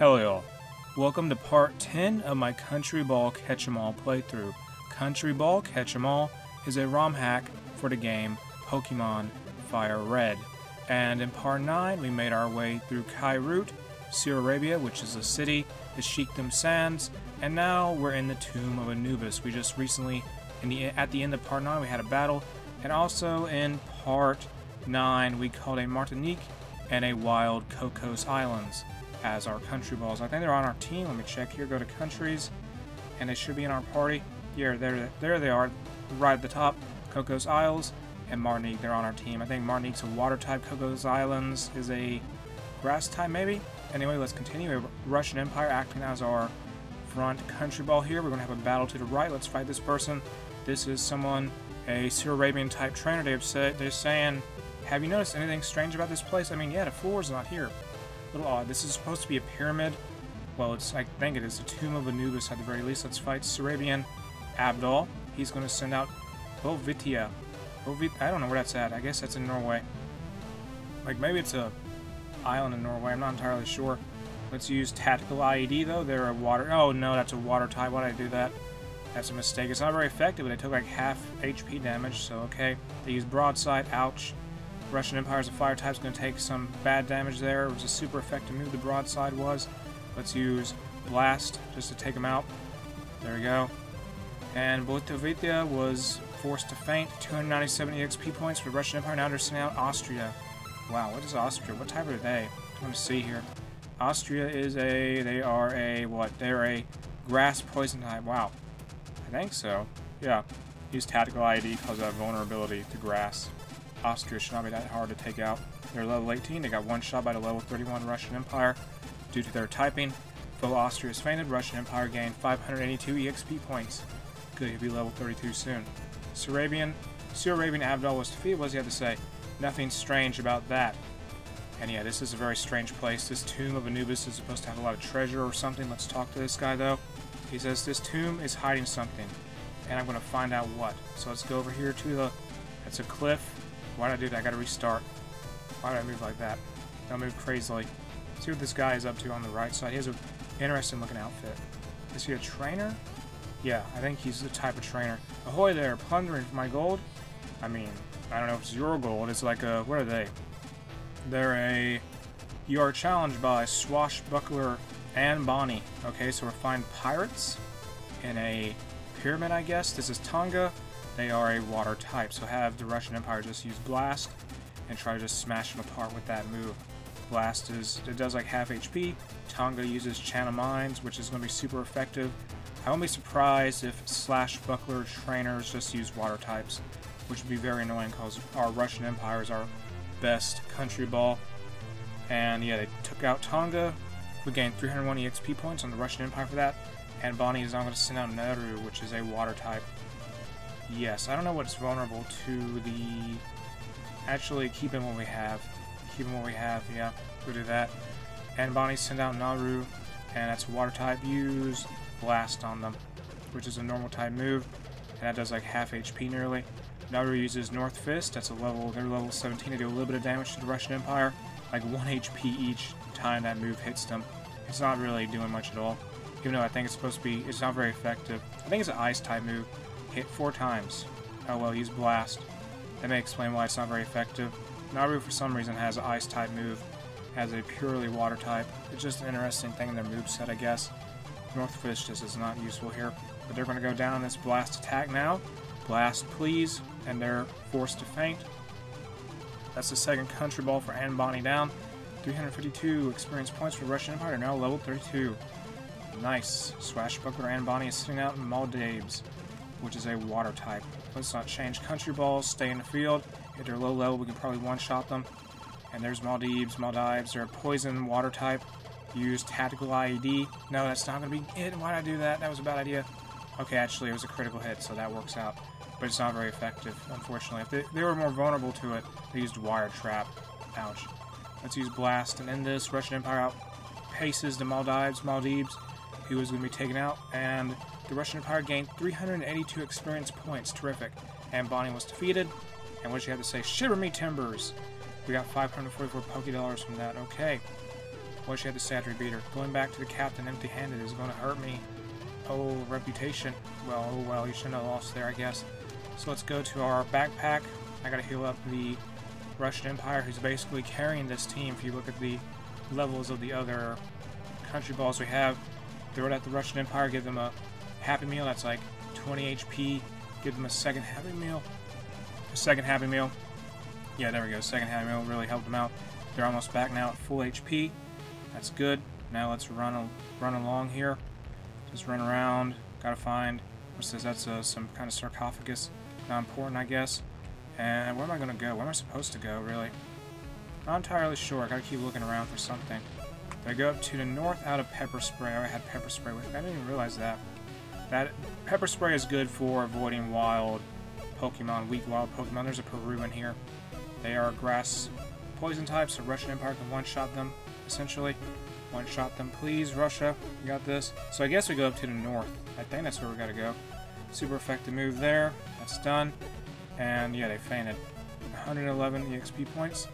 Hello y'all. Welcome to part 10 of my Country Ball Catch 'em All playthrough. Country Ball Catch 'em All is a ROM hack for the game Pokemon Fire Red. And in part 9, we made our way through Kairut, Syr Arabia, which is a city, the Sheikdom Sands, and now we're in the Tomb of Anubis. We just recently, in the, at the end of part 9, we had a battle, and also in part 9, we called a Martinique and a Wild Cocos Islands as our country balls. I think they're on our team. Let me check here. Go to countries, and they should be in our party. Yeah, there, there they are, right at the top. Cocos Isles and Martinique. They're on our team. I think Martinique's a water type. Cocos Islands is a grass type, maybe. Anyway, let's continue. Russian Empire acting as our front country ball here. We're going to have a battle to the right. Let's fight this person. This is someone, a Syr Arabian type trainer. They've said, they're saying, have you noticed anything strange about this place? I mean, yeah, the floor's not here. A little odd. This is supposed to be a pyramid. Well, it's I think it is the Tomb of Anubis at the very least. Let's fight Sarabian Abdal. He's going to send out Bovitia. Bovit I don't know where that's at. I guess that's in Norway. Like, maybe it's a island in Norway. I'm not entirely sure. Let's use Tactical IED, though. They're a water... Oh, no, that's a water type. Why did I do that? That's a mistake. It's not very effective, but they took like half HP damage, so okay. They use Broadside. Ouch. Russian Empire's a fire type is going to take some bad damage there. It was a super effective move, the broadside was. Let's use Blast just to take him out. There we go. And Botovitia was forced to faint. 297 EXP points for Russian Empire. Now they're sending out Austria. Wow, what is Austria? What type are they? I want to see here. Austria is a... They are a... What? They're a grass poison type. Wow. I think so. Yeah. Use tactical IED because of vulnerability to grass. Austria should not be that hard to take out. They're level 18, they got one shot by the level 31 Russian Empire. Due to their typing, though Austria is fainted, Russian Empire gained 582 EXP points. Good, he'll be level 32 soon. Sarabian, Sarabian Abdal was defeated, what does he have to say? Nothing strange about that. And yeah, this is a very strange place. This tomb of Anubis is supposed to have a lot of treasure or something. Let's talk to this guy though. He says this tomb is hiding something, and I'm going to find out what. So let's go over here to the... That's a cliff. Why did I do that? I gotta restart. Why did I move like that? Don't move crazily. See what this guy is up to on the right side. He has an interesting looking outfit. Is he a trainer? Yeah, I think he's the type of trainer. Ahoy there, plundering for my gold? I mean, I don't know if it's your gold. It's like a, what are they? They're a, you are challenged by Swashbuckler and Bonnie. Okay, so we're finding pirates in a pyramid, I guess. This is Tonga. They are a water type, so have the Russian Empire just use Blast and try to just smash them apart with that move. Blast is, it does like half HP. Tonga uses Channel Mines, which is going to be super effective. I won't be surprised if Swashbuckler trainers just use water types, which would be very annoying because our Russian Empire is our best country ball. And yeah, they took out Tonga. We gained 301 EXP points on the Russian Empire for that. And Bonnie is now going to send out Nauru, which is a water type. Yes, I don't know what's vulnerable to the... Actually, keeping what we have. Keeping what we have, yeah. We'll do that. And Bonnie send out Nauru, and that's water type. Use Blast on them, which is a normal type move. And that does like half HP nearly. Nauru uses North Fist, that's a level, they're level 17, they do a little bit of damage to the Russian Empire. Like 1 HP each time that move hits them. It's not really doing much at all. Even though I think it's supposed to be, it's not very effective. I think it's an Ice type move. Hit four times. Oh well, use Blast. That may explain why it's not very effective. Nauru, for some reason, has an Ice-type move. Has a purely Water-type. It's just an interesting thing in their move set, I guess. Northfish just is not useful here. But they're going to go down this Blast attack now. Blast, please. And they're forced to faint. That's the second Country Ball for Anbani down. 352 experience points for Russian Empire, now level 32. Nice. Swashbuckler Anbani is sitting out in Maldives which is a water type. Let's not change country balls, stay in the field. If they're low level, we can probably one-shot them. And there's Maldives, Maldives, they're a poison water type. Use tactical IED. No, that's not going to be it. Why did I do that? That was a bad idea. Okay, actually, it was a critical hit, so that works out. But it's not very effective, unfortunately. If they, they were more vulnerable to it, they used Wire Trap. Ouch. Let's use Blast and end this. Russian Empire out paces the Maldives. Maldives, he was going to be taken out, and the Russian Empire gained 382 experience points. Terrific. And Bonnie was defeated. And what did you have to say? Shiver me timbers! We got 544 Poké Dollars from that. Okay. What she had to say after he beat her. Going back to the captain empty-handed is going to hurt me. Oh, reputation. Well, oh well, you shouldn't have lost there, I guess. So let's go to our backpack. I gotta heal up the Russian Empire, who's basically carrying this team. If you look at the levels of the other country balls we have, throw it at the Russian Empire, give them a Happy Meal, that's like 20 HP. Give them a second Happy Meal. A second Happy Meal. Yeah, there we go. Second Happy Meal really helped them out. They're almost back now at full HP. That's good. Now let's run run along here. Just run around. Gotta find. What says that's uh, some kind of sarcophagus. Not important, I guess. And where am I gonna go? Where am I supposed to go, really? Not entirely sure. I gotta keep looking around for something. I go up to the north out of pepper spray. Oh, I had pepper spray with me. I didn't even realize that. That pepper spray is good for avoiding wild Pokemon, weak wild Pokemon. There's a Peru in here. They are grass poison types, so Russian Empire can one-shot them, essentially. One-shot them, please, Russia. You got this. So I guess we go up to the north. I think that's where we gotta go. Super effective move there. That's done. And yeah, they fainted. 111 EXP points.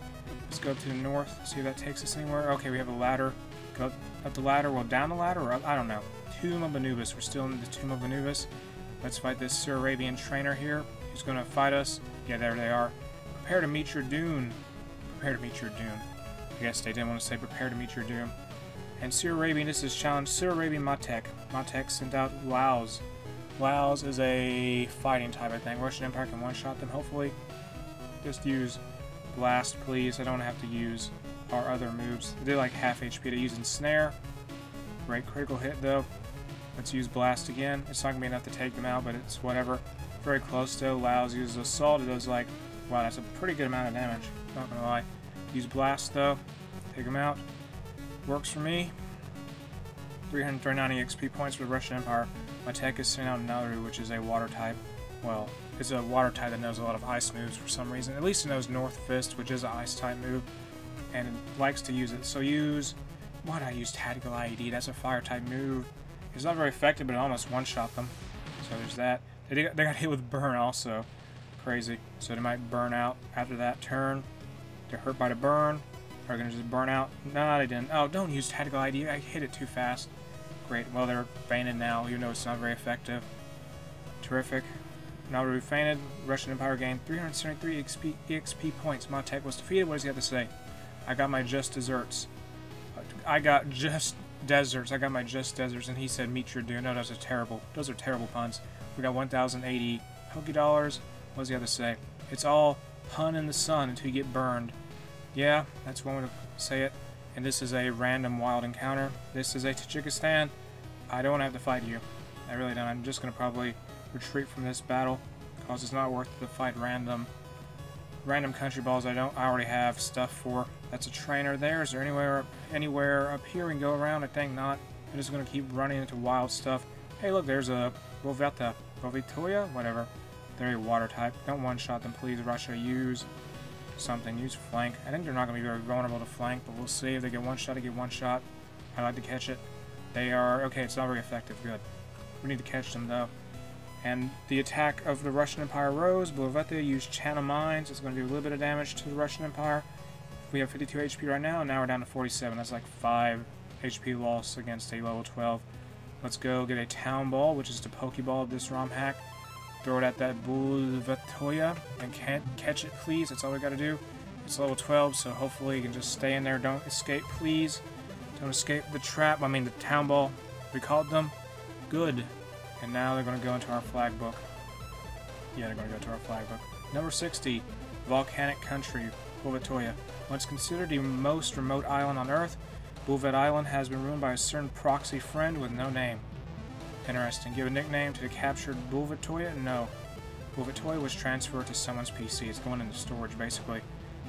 Let's go up to the north, see if that takes us anywhere. Okay, we have a ladder. Go up the ladder, well, down the ladder, or up? I don't know. Tomb of Anubis. We're still in the Tomb of Anubis. Let's fight this Sir Arabian trainer here. Who's going to fight us? Yeah, there they are. Prepare to meet your doom. Prepare to meet your doom. I guess they didn't want to say prepare to meet your doom. And Sir Arabian, this is challenge Sir Arabian Matek. Matek sent out Laos. Laos is a fighting type, I think. Russian Empire can one-shot them, hopefully. Just use Blast, please. I don't have to use our other moves. They're like half HP to use Ensnare. Great critical hit, though. Let's use Blast again. It's not going to be enough to take them out, but it's whatever. Very close, though. Laos uses Assault. It does, like, wow, that's a pretty good amount of damage. Not going to lie. Use Blast, though. Take them out. Works for me. 339 XP points for the Russian Empire. Matek is sending out Nauru, which is a water type. Well, it's a water type that knows a lot of ice moves for some reason. At least it knows North Fist, which is an ice type move, and likes to use it. So use... Why did I use Tactical IED? That's a fire type move. It's not very effective, but it almost one-shot them. So there's that. They got, they got hit with burn also. Crazy. So they might burn out after that turn. They're hurt by the burn. Are going to just burn out? No, they didn't. Oh, don't use Tactical IED. I hit it too fast. Great. Well, they're fainted now, even though it's not very effective. Terrific. Nauru fainted. Russian Empire gained 373 XP, EXP points. Matek was defeated. What does he have to say? I got my just desserts. I got just deserts. I got my just deserts. And he said, meet your doom. No, those are terrible. Those are terrible puns. We got 1,080 Poke Dollars. What does he have to say? It's all pun in the sun until you get burned. Yeah, that's one way to say it. And this is a random wild encounter. This is a Tajikistan. I don't have to fight you. I really don't. I'm just going to probably retreat from this battle because it's not worth the fight random random country balls I don't I already have stuff for. That's a trainer there. Is there anywhere anywhere up here we can go around? I think not. I'm just gonna keep running into wild stuff. Hey look, there's a Volveta. Volvitoya? Whatever. They're a water type. Don't one-shot them, please, Russia. Use something. Use flank. I think they're not going to be very vulnerable to flank, but we'll see. If they get one shot, they get one shot. I like to catch it. They are... Okay, it's not very effective. Good. We need to catch them, though. And the attack of the Russian Empire rose. Bloveta used channel mines. It's going to do a little bit of damage to the Russian Empire. We have 52 HP right now, and now we're down to 47. That's like 5 HP loss against a level 12. Let's go get a Town Ball, which is the Pokeball of this ROM hack. Throw it at that Bulvatoya and can't catch it, please. That's all we got to do. It's level 12, so hopefully you can just stay in there. Don't escape, please. Don't escape the trap. I mean, the Town Ball. We called them. Good. And now they're going to go into our flag book. Yeah, they're going to go to our flag book. Number 60, Volcanic Country, Bulvatoya. Once considered the most remote island on Earth, Bouvet Island has been ruined by a certain proxy friend with no name. Interesting. Give a nickname to the captured Bulvatoya? No. Bulvatoya was transferred to someone's PC. It's going into storage, basically.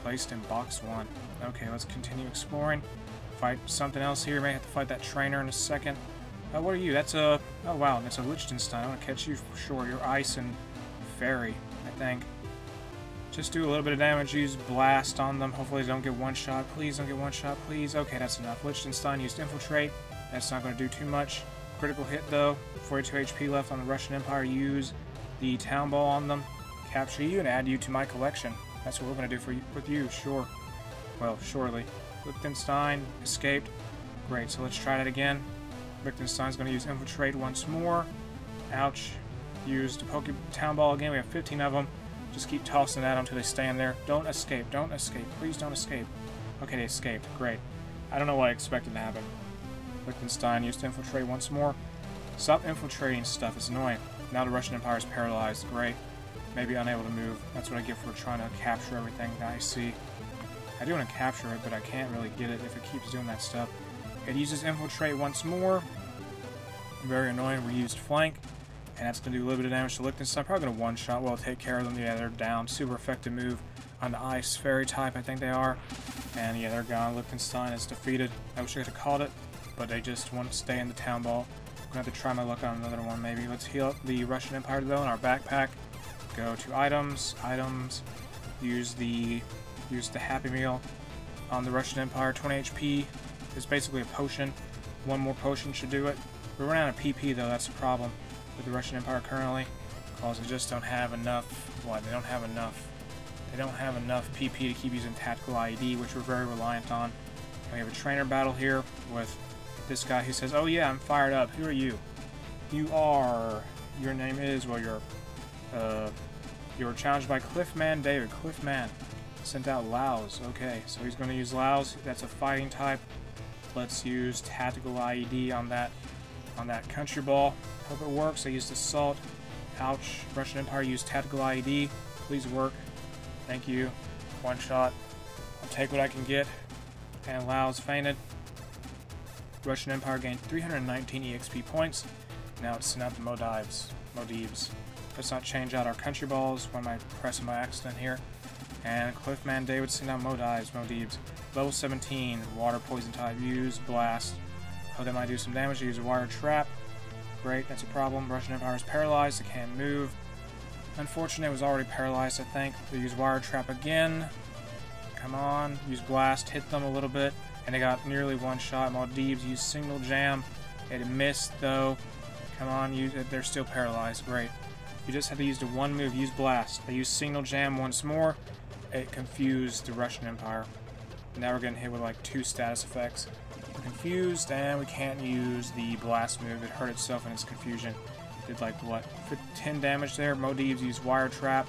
Placed in box one. Okay, let's continue exploring. Fight something else here. May have to fight that trainer in a second. What are you? That's a... Oh, wow. That's a Liechtenstein. I want to catch you for sure. You're Ice and Fairy, I think. Just do a little bit of damage. Use Blast on them. Hopefully they don't get one shot. Please don't get one shot, please. Okay, that's enough. Liechtenstein used Infiltrate. That's not going to do too much. Critical hit, though. 42 HP left on the Russian Empire. Use the Town Ball on them. Capture you and add you to my collection. That's what we're going to do for you, with you, sure. Well, surely. Liechtenstein escaped. Great, so let's try that again. Liechtenstein's going to use Infiltrate once more. Ouch. Use the Poke Town Ball again. We have 15 of them. Just keep tossing at them until they stand there. Don't escape. Don't escape. Please don't escape. Okay, they escaped. Great. I don't know what I expected to happen. Liechtenstein used to infiltrate once more. Stop infiltrating stuff. It's annoying. Now the Russian Empire is paralyzed. Great. Maybe unable to move. That's what I get for trying to capture everything that I see. I do want to capture it, but I can't really get it if it keeps doing that stuff. It uses infiltrate once more. Very annoying. We used flank. And that's going to do a little bit of damage to Liechtenstein. Probably going to one-shot while take care of them. Yeah, they're down. Super effective move on the ice fairy type, I think they are. And yeah, they're gone. Liechtenstein is defeated. I wish I could have called it, but they just want to stay in the town ball. I'm going to have to try my luck on another one, maybe. Let's heal up the Russian Empire, though, in our backpack. Go to items, items, use the use the Happy Meal on the Russian Empire. 20 HP is basically a potion. One more potion should do it. We're running out of PP, though. That's the problem with the Russian Empire currently, because they just don't have enough, what, they don't have enough, they don't have enough PP to keep using tactical IED, which we're very reliant on. And we have a trainer battle here with this guy who says, oh yeah, I'm fired up, who are you? You are, your name is, well, you're, uh, you were challenged by Cliffman David, Cliffman, sent out Laos, okay, so he's going to use Laos, that's a fighting type, let's use tactical IED on that, on that country ball, Hope it works. I used Assault. Ouch. Russian Empire used Tactical IED. Please work. Thank you. One shot. I'll take what I can get. And Laos fainted. Russian Empire gained 319 EXP points. Now it's sent out the Modives. Modives. Let's not change out our country balls when I press by accident here. And Cliffman David send out Modives, Modives. Level 17, water poison type, use blast. Oh, that might do some damage. Use a wire trap. Great, that's a problem. Russian Empire is paralyzed, it can't move. Unfortunate, it was already paralyzed, I think. They use Wire Trap again. Come on, use Blast, hit them a little bit, and they got nearly one shot. Maldives used Signal Jam. It missed, though. Come on, use it. they're still paralyzed. Great. You just have to use the one move, use Blast. They use Signal Jam once more. It confused the Russian Empire. Now we're getting hit with like two status effects. We're confused, and we can't use the blast move. It hurt itself in its confusion. Did like, what, 10 damage there. Modives used Wire Trap.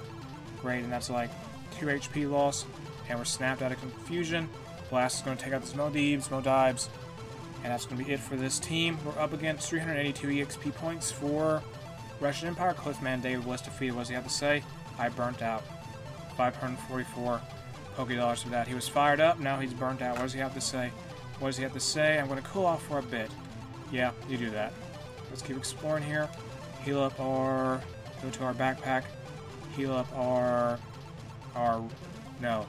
Great, and that's like 2 HP loss. And we're snapped out of confusion. Blast is going to take out this Modives, Modives. And that's going to be it for this team. We're up against 382 EXP points for Russian Empire. Cliffman David was defeated. What does he have to say? I burnt out. 544 Poke Dollars for that. He was fired up, now he's burnt out. What does he have to say? What does he have to say? I'm going to cool off for a bit. Yeah, you do that. Let's keep exploring here. Heal up our... Go to our backpack. Heal up our... Our... No.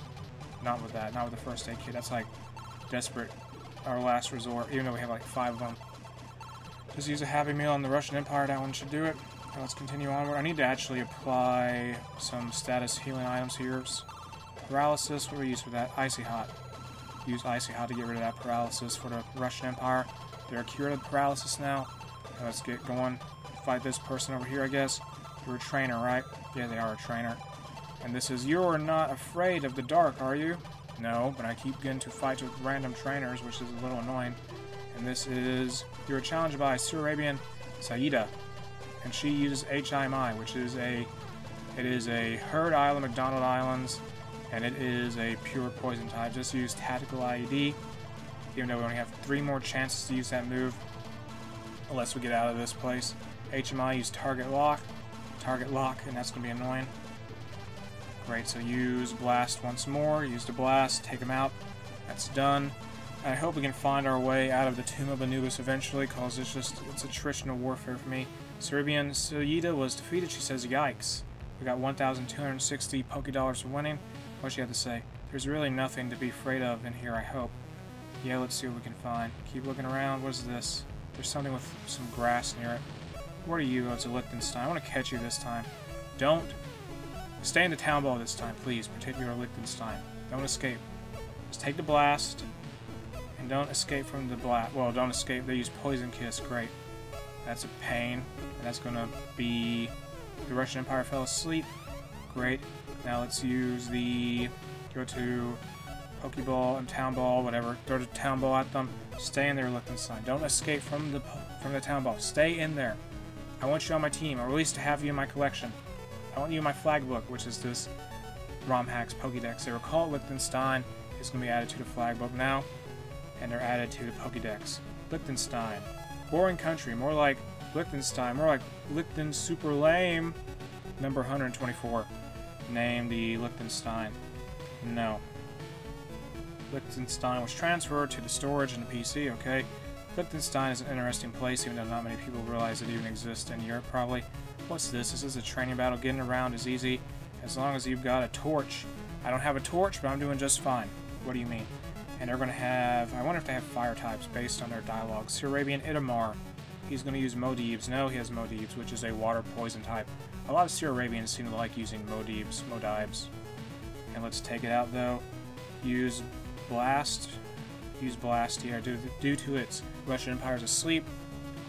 Not with that. Not with the first aid kit. That's like desperate. Our last resort. Even though we have like five of them. Just use a Happy Meal on the Russian Empire. That one should do it. Now let's continue onward. I need to actually apply some status healing items here. Paralysis. What do we use for that? Icy Hot use Icy Hot to get rid of that paralysis for the Russian Empire. They're cured of paralysis now. Let's get going. Fight this person over here, I guess. You're a trainer, right? Yeah, they are a trainer. And this is, you're not afraid of the dark, are you? No, but I keep getting to fight with random trainers, which is a little annoying. And this is, you're challenged by Surabian Saida. And she uses HIMI, which is a, it is a Heard Island, McDonald Islands, and it is a pure poison type. Just use Tactical IED, even though we only have three more chances to use that move, unless we get out of this place. HMI, use Target Lock, Target Lock, and that's going to be annoying. Great, so use Blast once more, use the Blast, take him out, that's done. I hope we can find our way out of the Tomb of Anubis eventually, because it's just, it's attritional warfare for me. Serbian Soyida was defeated, she says, yikes. We got 1,260 Poke Dollars for winning. What you have to say? There's really nothing to be afraid of in here, I hope. Yeah, let's see what we can find. Keep looking around. What is this? There's something with some grass near it. What are you? Oh, it's a Liechtenstein. I want to catch you this time. Don't. Stay in the town ball this time, please. Particular Liechtenstein. Don't escape. Just take the blast. And don't escape from the blast. Well, don't escape. They use Poison Kiss. Great. That's a pain. And that's going to be... The Russian Empire fell asleep. Great. Now let's use the... Go to Pokeball and Town Ball, whatever. Throw the Town Ball at them. Stay in there, Liechtenstein. Don't escape from the from the town ball. Stay in there. I want you on my team, or at least to have you in my collection. I want you in my flag book, which is this ROM hacks Pokédex. They recall Liechtenstein. is going to be added to the flag book now, and they're added to the Pokédex. Lichtenstein. Boring country, more like Lichtenstein, more like Lichten Super Lame. Number 124. Name the Liechtenstein. No. Liechtenstein was transferred to the storage in the PC, okay. Liechtenstein is an interesting place, even though not many people realize it even exists in Europe, probably. What's this? This is a training battle. Getting around is easy, as long as you've got a torch. I don't have a torch, but I'm doing just fine. What do you mean? And they're going to have... I wonder if they have fire types based on their dialogue. Surabian Itamar. He's going to use Modibs. No, he has Modibs, which is a water poison type. A lot of Surabians seem to like using Modibs, Modibs. And let's take it out, though. Use Blast. Use Blast here. Due, due to its Russian Empire's asleep.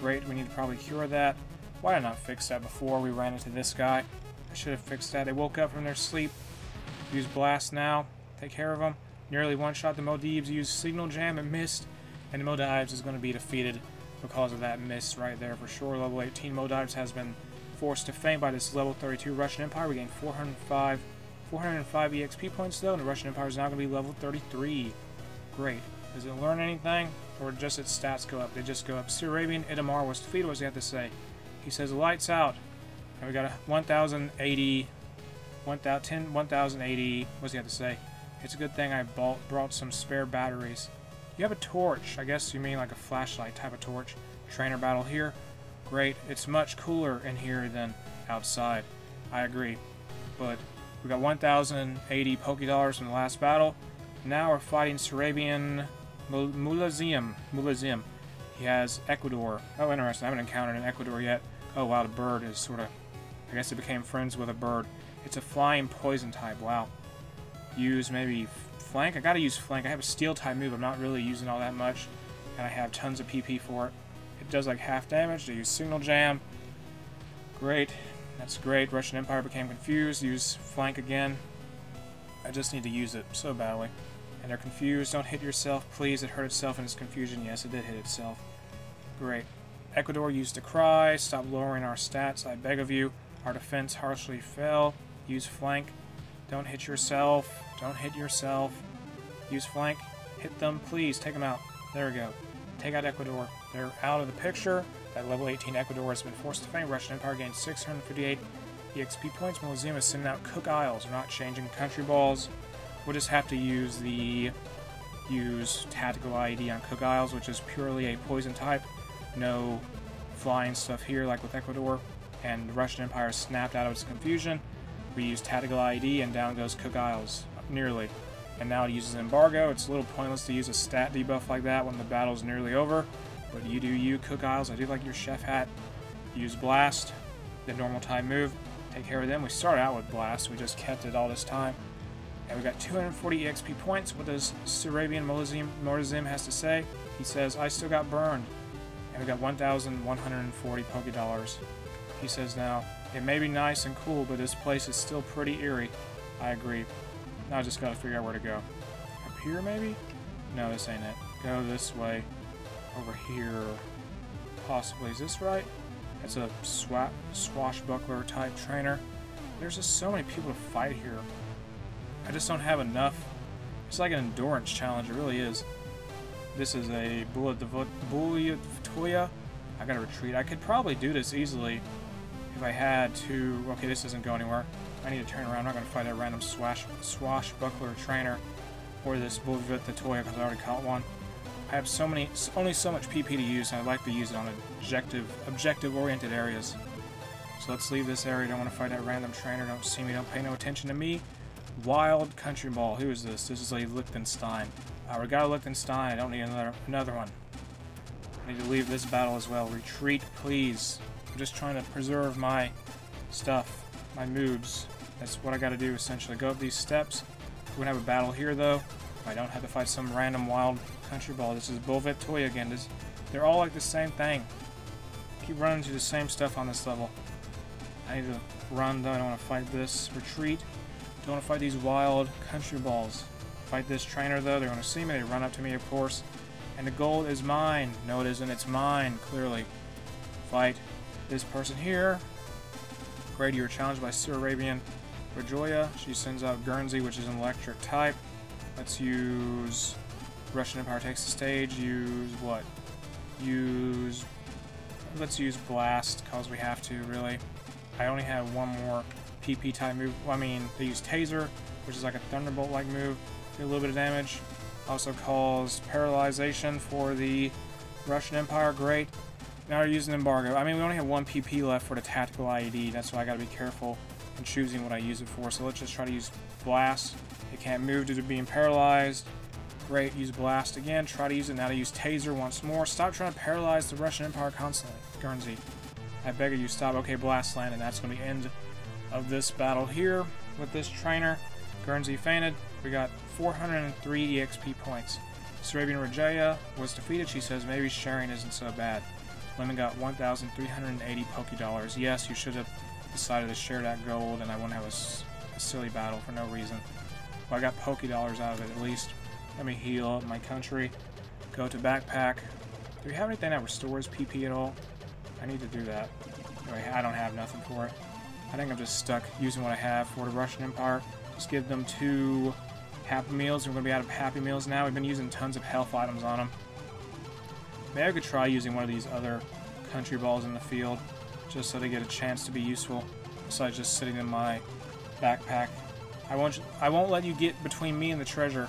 Great, we need to probably cure that. Why did I not fix that before we ran into this guy? I should have fixed that. They woke up from their sleep. Use Blast now. Take care of them. Nearly one-shot the Modibs. Use Signal Jam and missed. And the Modives is going to be defeated because of that miss right there for sure. Level 18 Modives has been forced to faint by this level 32 Russian Empire. We gained 405, 405 EXP points though, and the Russian Empire is now going to be level 33. Great. Does it learn anything? Or just its stats go up? They just go up. Surabian Itamar was defeated. What does he have to say? He says, lights out. And we got a 1,080, 1,010, 1,080. What does he have to say? It's a good thing I bought, brought some spare batteries. You have a torch. I guess you mean like a flashlight type of torch. Trainer battle here. Great. It's much cooler in here than outside. I agree. But we got 1,080 Poké Dollars from the last battle. Now we're fighting Surabian Mulazium. Mulazium. He has Ecuador. Oh, interesting. I haven't encountered an Ecuador yet. Oh, wow, the bird is sort of... I guess it became friends with a bird. It's a flying poison type. Wow. Use maybe flank. I gotta use flank. I have a steel type move. I'm not really using all that much. And I have tons of PP for it. It does like half damage. To use signal jam. Great. That's great. Russian Empire became confused. Use flank again. I just need to use it so badly. And they're confused. Don't hit yourself, please. It hurt itself in its confusion. Yes, it did hit itself. Great. Ecuador used to cry. Stop lowering our stats, I beg of you. Our defense harshly fell. Use flank. Don't hit yourself. Don't hit yourself. Use flank. Hit them, please. Take them out. There we go. Take out Ecuador. They're out of the picture. At level 18, Ecuador has been forced to faint. Russian Empire gained 658 EXP points. Museum is sending out Cook Isles. We're not changing country balls. We'll just have to use the use tactical IED on Cook Isles, which is purely a poison type. No flying stuff here like with Ecuador. And the Russian Empire snapped out of its confusion. We use tactical IED and down goes Cook Isles. Nearly. And now it uses embargo. It's a little pointless to use a stat debuff like that when the battle's nearly over. But you do you, Cook Isles. I do like your chef hat. Use blast, the normal time move. Take care of them. We start out with blast. We just kept it all this time. And we got 240 EXP points. What does Surabian Morzim has to say? He says, I still got burned. And we got 1,140 Poké Dollars. He says now, it may be nice and cool, but this place is still pretty eerie. I agree. Now I just gotta figure out where to go. Up here, maybe? No, this ain't it. Go this way. Over here. Possibly. Is this right? It's a swap, swashbuckler type trainer. There's just so many people to fight here. I just don't have enough. It's like an endurance challenge. It really is. This is a Bullet Toya. I gotta retreat. I could probably do this easily if I had to... Okay, this doesn't go anywhere. I need to turn around. I'm not to fight a random swash, swashbuckler trainer or this Bulvit the because I already caught one. I have so many, only so much PP to use, and I'd like to use it on objective, objective-oriented areas. So let's leave this area. Don't want to fight that random trainer. Don't see me. Don't pay no attention to me. Wild Country Ball. Who is this? This is a Liechtenstein. Uh, we got a Liechtenstein. I don't need another another one. I need to leave this battle as well. Retreat, please. I'm just trying to preserve my stuff my moves. That's what I gotta do, essentially. Go up these steps. We're gonna have a battle here, though. I don't have to fight some random wild country ball. This is Bulvet Toy again. This, they're all like the same thing. Keep running into the same stuff on this level. I need to run, though. I don't want to fight this. Retreat. Don't want to fight these wild country balls. Fight this trainer, though. They're going to see me. They run up to me, of course. And the gold is mine. No, it isn't. It's mine, clearly. Fight this person here. Great, you were challenged by Sir Arabian Rajoya. She sends out Guernsey, which is an electric type. Let's use Russian Empire takes the stage. Use what? Use... Let's use Blast, because we have to, really. I only have one more PP type move. Well, I mean, they use Taser, which is like a Thunderbolt-like move. Do a little bit of damage. Also calls Paralyzation for the Russian Empire. Great. Now we're using Embargo. I mean, we only have one PP left for the Tactical IED. That's why I gotta be careful in choosing what I use it for. So let's just try to use Blast. It can't move due to being paralyzed. Great, use Blast again. Try to use it now to use Taser once more. Stop trying to paralyze the Russian Empire constantly. Guernsey. I beg of you, stop. Okay, Blast land, and that's going to be end of this battle here with this trainer. Guernsey fainted. We got 403 EXP points. Sarabian Rajaya was defeated. She says maybe sharing isn't so bad. Lemon got 1,380 Poke Dollars. Yes, you should have decided to share that gold and I wouldn't have a, a silly battle for no reason. Well, I got Poke Dollars out of it at least. Let me heal my country. Go to backpack. Do we have anything that restores PP at all? I need to do that. Anyway, I don't have nothing for it. I think I'm just stuck using what I have for the Russian Empire. Just give them two Happy Meals. We're going to be out of Happy Meals now. We've been using tons of health items on them. Maybe I could try using one of these other country balls in the field, just so they get a chance to be useful, besides just sitting in my backpack. I won't, I won't let you get between me and the treasure.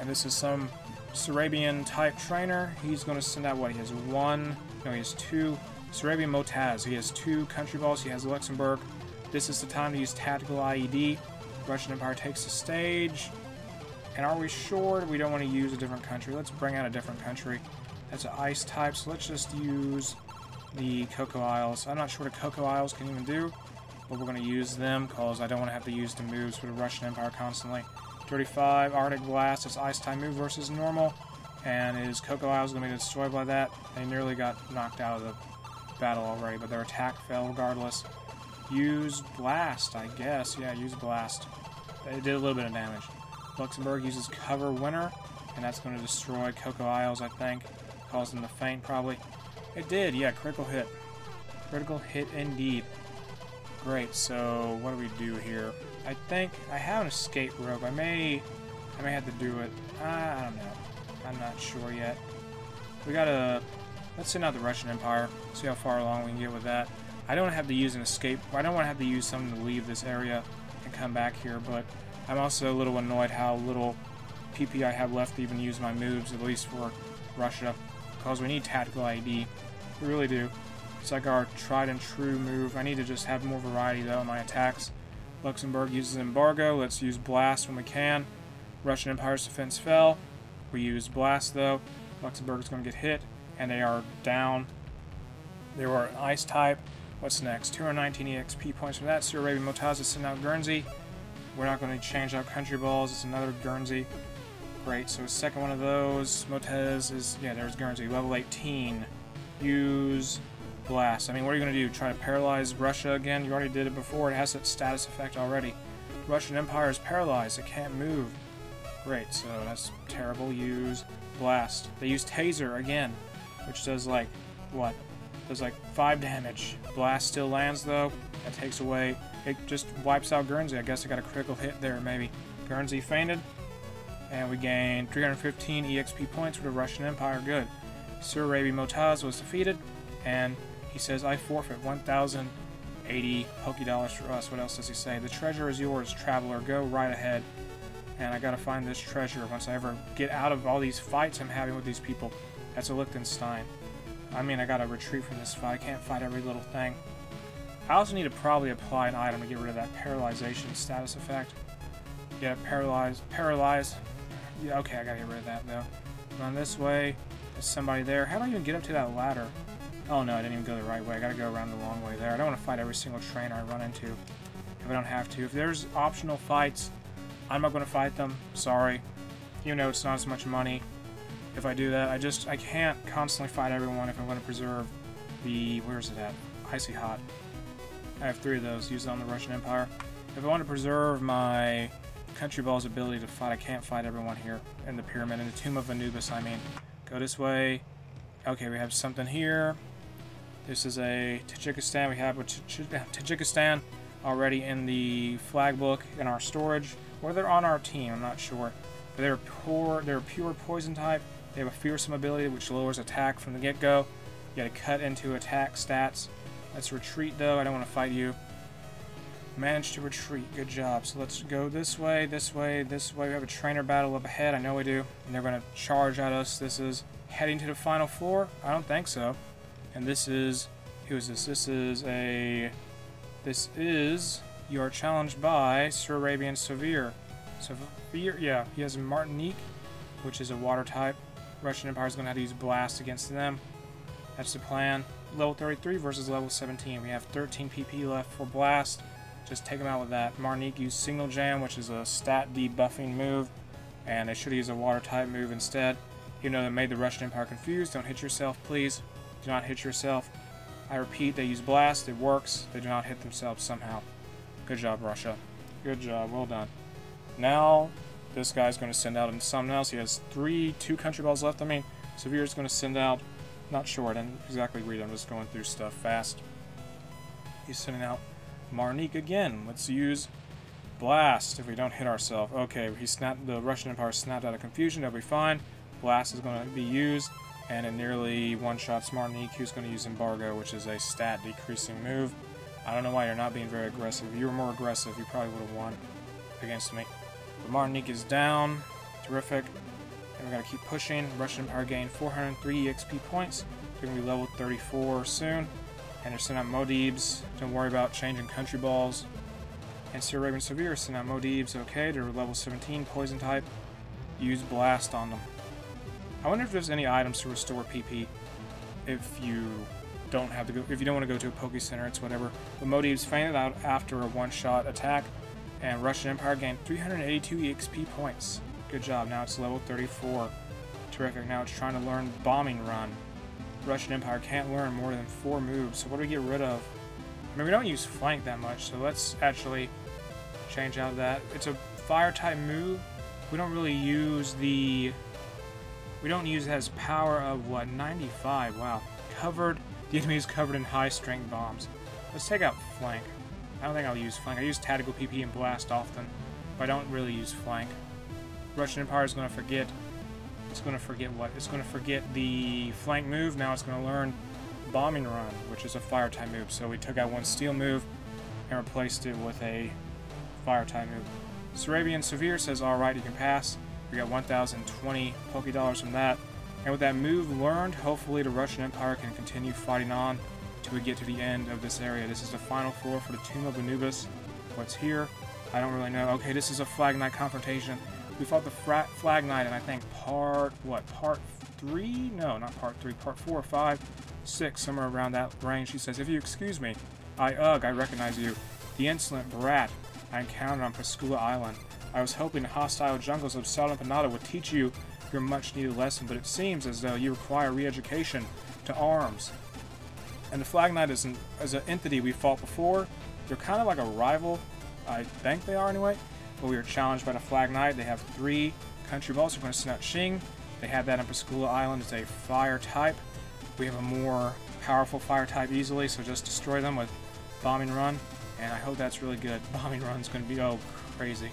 And this is some Sarabian type trainer. He's going to send out what? He has one, no, he has two. Sarabian Motaz. He has two country balls. He has Luxembourg. This is the time to use tactical IED. Russian Empire takes the stage. And are we sure we don't want to use a different country? Let's bring out a different country. That's an ice type, so let's just use the Cocos Isles. I'm not sure what Cocos Isles can even do, but we're going to use them because I don't want to have to use the moves for the Russian Empire constantly. 35, Arctic Blast, it's ice time move versus normal. And is Cocos Isles going to be destroyed by that? They nearly got knocked out of the battle already, but their attack fell regardless. Use Blast, I guess. Yeah, use Blast. It did a little bit of damage. Luxembourg uses Cover Winter, and that's going to destroy Cocos Isles, I think cause them to faint, probably. It did, yeah, critical hit. Critical hit indeed. Great, so what do we do here? I think I have an escape rope. I may I may have to do it. I don't know. I'm not sure yet. We gotta let's send out the Russian Empire. See how far along we can get with that. I don't have to use an escape. I don't want to have to use something to leave this area and come back here, but I'm also a little annoyed how little PP I have left to even use my moves, at least for Russia because we need tactical IED. We really do. It's like our tried and true move. I need to just have more variety though in my attacks. Luxembourg uses embargo. Let's use blast when we can. Russian Empire's defense fell. We use blast though. Luxembourg is going to get hit, and they are down. They were an ice type. What's next? 219 EXP points for that. Sir Arabian Motaz is sending out Guernsey. We're not going to change out country balls. It's another Guernsey. Great, so second one of those, Motez is, yeah, there's Guernsey, level 18. Use Blast. I mean, what are you going to do? Try to paralyze Russia again? You already did it before. It has that status effect already. Russian Empire is paralyzed. It can't move. Great, so that's terrible. Use Blast. They use Taser again, which does like, what? Does like 5 damage. Blast still lands though. That takes away, it just wipes out Guernsey. I guess I got a critical hit there, maybe. Guernsey fainted. And we gained 315 EXP points for the Russian Empire. Good. Sir Rabi Motaz was defeated, and he says, I forfeit 1,080 Poke Dollars for us. What else does he say? The treasure is yours, traveler. Go right ahead. And I gotta find this treasure once I ever get out of all these fights I'm having with these people. That's a Liechtenstein. I mean, I gotta retreat from this fight. I can't fight every little thing. I also need to probably apply an item to get rid of that paralyzation status effect. Yeah, paralyze, paralyze. Yeah, okay, I gotta get rid of that, though. Run this way. There's somebody there. How do I even get up to that ladder? Oh, no, I didn't even go the right way. I gotta go around the long way there. I don't want to fight every single trainer I run into if I don't have to. If there's optional fights, I'm not going to fight them. Sorry. You know it's not as much money if I do that. I just, I can't constantly fight everyone if I'm going to preserve the, where's it at? Icy Hot. I have three of those used on the Russian Empire. If I want to preserve my Country Ball's ability to fight. I can't fight everyone here in the pyramid. In the Tomb of Anubis, I mean. Go this way. Okay, we have something here. This is a Tajikistan. We have Tajikistan already in the flag book in our storage. Or they're on our team, I'm not sure. But they're poor, they're pure poison type. They have a fearsome ability which lowers attack from the get-go. You gotta cut into attack stats. Let's retreat though, I don't want to fight you. Managed to retreat, good job. So let's go this way, this way, this way. We have a trainer battle up ahead, I know we do. And they're gonna charge at us. This is heading to the final floor? I don't think so. And this is, who is this? This is a, this is, you are challenged by Sir Arabian Severe. Severe, yeah, he has Martinique, which is a water type. Russian Empire is going to have to use Blast against them. That's the plan. Level 33 versus level 17. We have 13 PP left for Blast. Just take them out with that. Martinique used Signal Jam, which is a stat debuffing move. And they should use a water type move instead. You know, that made the Russian Empire confused. Don't hit yourself, please. Do not hit yourself. I repeat, they use Blast. It works. They do not hit themselves somehow. Good job, Russia. Good job. Well done. Now, this guy's going to send out into something else. He has three, two country balls left. I mean, Severe's going to send out, not sure, I didn't exactly read. I'm just going through stuff fast. He's sending out Martinique again. Let's use Blast if we don't hit ourselves. Okay, he snapped, the Russian Empire snapped out of confusion. That'll be fine. Blast is going to be used, and it nearly one-shots Martinique, who's going to use Embargo, which is a stat decreasing move. I don't know why you're not being very aggressive. If you were more aggressive, you probably would have won against me. But Martinique is down. Terrific. And we're going to keep pushing. Russian Empire gained 403 EXP points. They're going to be level 34 soon. And they're sending out Modibs. Don't worry about changing country balls. And Sir Raven Severe sent out Modibs. Okay, they're level 17 poison type. Use Blast on them. I wonder if there's any items to restore PP if you don't have to go, if you don't want to go to a Poke Center, it's whatever. The Modibs fainted out after a one-shot attack, and Russian Empire gained 382 EXP points. Good job, now it's level 34. Terrific, now it's trying to learn Bombing Run. Russian Empire can't learn more than four moves, so what do we get rid of? I mean, we don't use Flank that much, so let's actually change out that. It's a Fire-type move. We don't really use the... We don't use it as power of, what, 95? Wow. Covered the enemy is covered in high-strength bombs. Let's take out Flank. I don't think I'll use Flank. I use Tactical PP and Blast often, but I don't really use Flank. Russian Empire is going to forget... It's going to forget what? It's going to forget the Flank move. Now it's going to learn Bombing Run, which is a Fire-type move. So we took out one Steel move and replaced it with a Fire-type move. Sarabian Severe says, alright, you can pass. We got 1,020 Poke Dollars from that. And with that move learned, hopefully the Russian Empire can continue fighting on till we get to the end of this area. This is the final floor for the Tomb of Anubis. What's here? I don't really know. Okay, this is a Flag Knight confrontation. We fought the Flag Knight in, I think, part, what, part three? No, not part three, part four or five, six, somewhere around that range. She says, if you excuse me, I, ugh, I recognize you. The insolent brat I encountered on Pascula Island. I was hoping the hostile jungles of Southern Panada would teach you your much needed lesson, but it seems as though you require re-education to arms. And the Flag Knight is an, as an entity we fought before. They're kind of like a rival. I think they are anyway. But we were challenged by the Flag Knight. They have three country balls. We're going to send out Shing. They have that on Pascula Island. It's a fire type. We have a more powerful fire type easily, so just destroy them with Bombing Run. And I hope that's really good. Bombing Run's going to be, oh, crazy.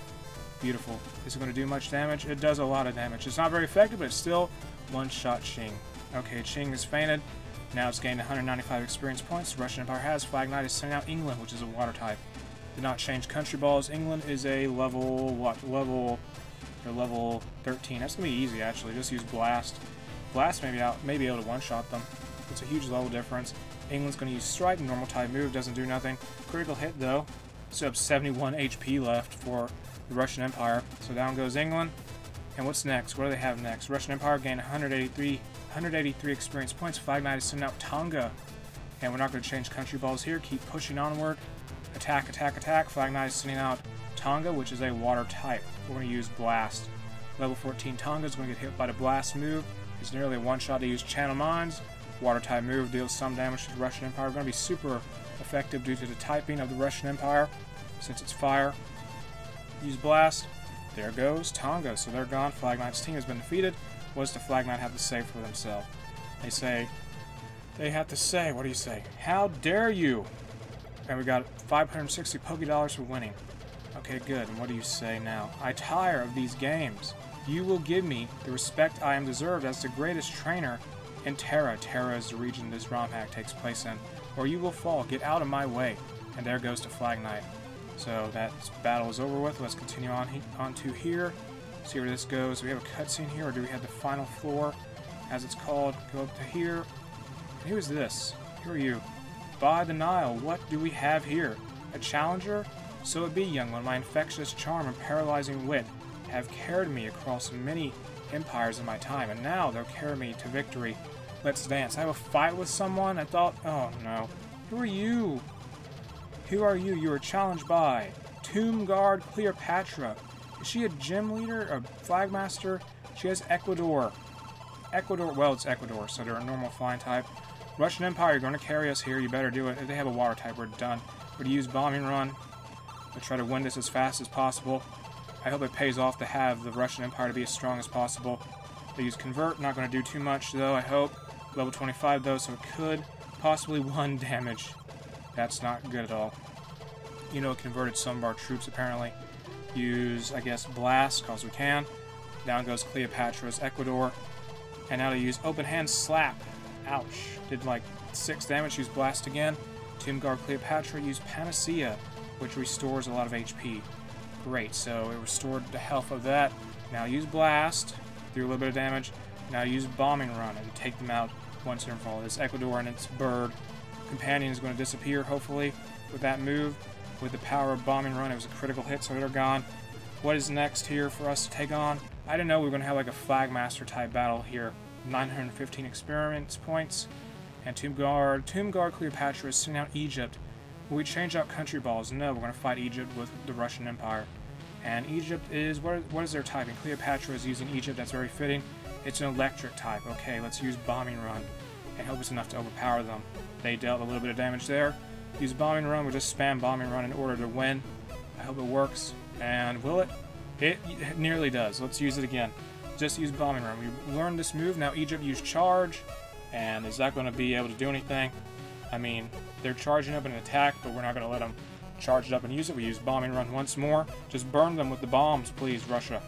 Beautiful. Is it going to do much damage? It does a lot of damage. It's not very effective, but it's still one-shot Ching. Okay, Ching is fainted. Now it's gained 195 experience points. The Russian Empire has. Flag Knight is sending out England, which is a water type. Did not change country balls. England is a level, what, level, or level 13. That's going to be easy, actually. Just use Blast. Blast may be, out, may be able to one-shot them. It's a huge level difference. England's going to use Strike, normal type move, doesn't do nothing. Critical hit, though. So have 71 HP left for the Russian Empire. So down goes England. And what's next? What do they have next? Russian Empire gained 183, 183 experience points. Flag Knight is sending out Tonga. And we're not going to change country balls here. Keep pushing onward. Attack, attack, attack. Flag Knight is sending out Tonga, which is a water type. We're going to use Blast. Level 14 Tonga is going to get hit by the Blast move. It's nearly a one-shot to use Channel Mines. Water type move deals some damage to the Russian Empire. Going to be super effective due to the typing of the Russian Empire, since it's fire. Use Blast. There goes Tonga, so they're gone. Flag Knight's team has been defeated. What does the Flag Knight have to say for themselves? They say, they have to say, what do you say? How dare you? And we got 560 Poké Dollars for winning. Okay, good. And what do you say now? I tire of these games. You will give me the respect I am deserved as the greatest trainer in Terra. Terra is the region this ROM hack takes place in. Or you will fall. Get out of my way. And there goes the Flag Knight. So that battle is over with. Let's continue on, on to here. See where this goes. Do we have a cutscene here, or do we have the final floor, as it's called? Go up to here. And who is this? Who are you? By the Nile, what do we have here? A challenger? So it be, young one. My infectious charm and paralyzing wit have carried me across many empires in my time, and now they'll carry me to victory. Let's dance. I have a fight with someone? I thought, oh no. Who are you? Who are you? You were challenged by Tomb Guard Cleopatra. Is she a gym leader, a flag master? She has Ecuador. Ecuador, well, it's Ecuador, so they're a normal flying type. Russian Empire, you're going to carry us here. You better do it. If they have a water type, we're done. We're to use bombing run. We'll try to win this as fast as possible. I hope it pays off to have the Russian Empire to be as strong as possible. They use convert, not going to do too much though, I hope. Level 25 though, so it could possibly one damage. That's not good at all. You know, converted some of our troops apparently. Use, I guess, blast, cause we can. Down goes Cleopatra's Ecuador. And now to use open hand slap. Ouch. Did like 6 damage, use blast again. Tomb Guard Cleopatra, use Panacea, which restores a lot of HP. Great, so it restored the health of that. Now use Blast, do a little bit of damage. Now use Bombing Run and take them out once and for all. This Ecuador and its bird companion is going to disappear, hopefully, with that move. With the power of Bombing Run, it was a critical hit, so they're gone. What is next here for us to take on? I didn't know we were going to have like a Flagmaster type battle here. 915 experience points. And Tomb Guard, Tomb Guard Cleopatra is sending out Egypt Will we change out country balls? No, we're going to fight Egypt with the Russian Empire. And Egypt is, what, what is their typing? Cleopatra is using Egypt, that's very fitting. It's an electric type. Okay, let's use Bombing Run and hope it's enough to overpower them. They dealt a little bit of damage there. Use Bombing Run, we'll just spam Bombing Run in order to win. I hope it works. And will it? It, it nearly does. Let's use it again. Just use Bombing Run. We learned this move, now Egypt use Charge. And is that going to be able to do anything? I mean, they're charging up an attack, but we're not going to let them charge it up and use it. We use bombing run once more. Just burn them with the bombs, please, Russia.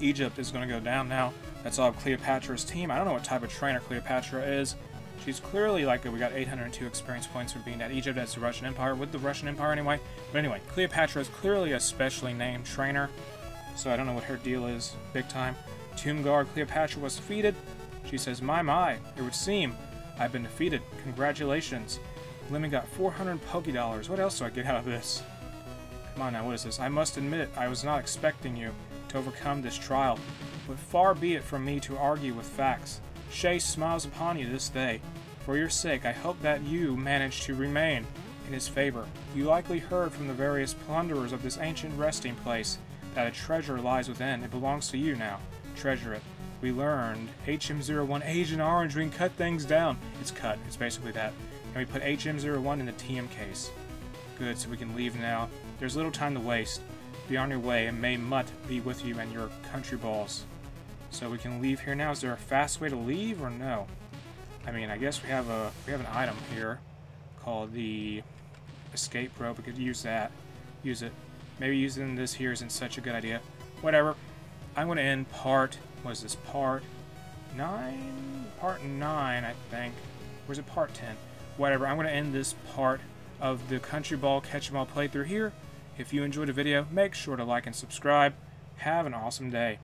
Egypt is going to go down now. That's all of Cleopatra's team. I don't know what type of trainer Cleopatra is. She's clearly like, we got 802 experience points for being at Egypt as the Russian Empire, with the Russian Empire anyway. But anyway, Cleopatra is clearly a specially named trainer, so I don't know what her deal is big time. Tomb Guard Cleopatra was defeated. She says, my my, it would seem I've been defeated. Congratulations. Lemon got 400 Poké Dollars. What else do I get out of this? Come on now, what is this? I must admit, I was not expecting you to overcome this trial, but far be it from me to argue with facts. Shay smiles upon you this day. For your sake, I hope that you manage to remain in his favor. You likely heard from the various plunderers of this ancient resting place that a treasure lies within. It belongs to you now. Treasure it. We learned HM01 Agent Orange, we can cut things down. It's cut, it's basically that. And we put HM01 in the TM case. Good, so we can leave now. There's little time to waste. Be on your way, and may Mutt be with you and your country balls. So we can leave here now. Is there a fast way to leave, or no? I mean, I guess we have a we have an item here called the escape rope. We could use that. Use it. Maybe using this here isn't such a good idea. Whatever. I'm going to end part, was this part 9? Part 9, I think. Or is it part 10? whatever. I'm going to end this part of the Country Ball Catch 'em All playthrough here. If you enjoyed the video, make sure to like and subscribe. Have an awesome day.